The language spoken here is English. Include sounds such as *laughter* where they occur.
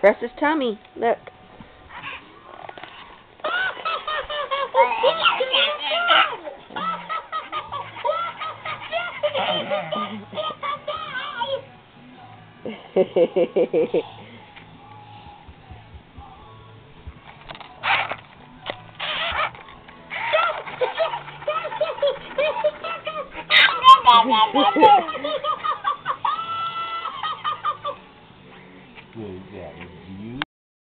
Press his tummy. Look. *laughs* Good, yeah.